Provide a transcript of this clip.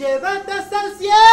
a mi calor. Llévate hasta el cielo.